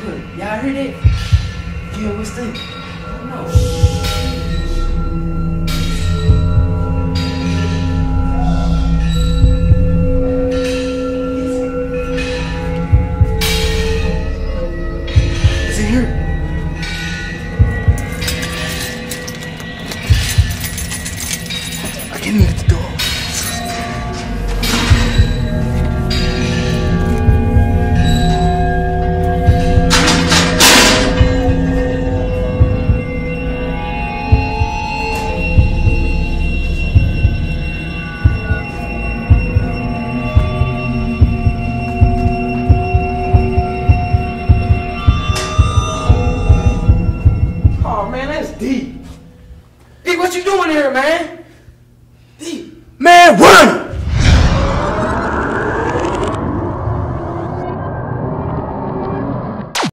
Y'all hear that? Yeah, what's that? I don't know. Is it here? I can't even get the door. Oh man, that's deep. D, what you doing here, man?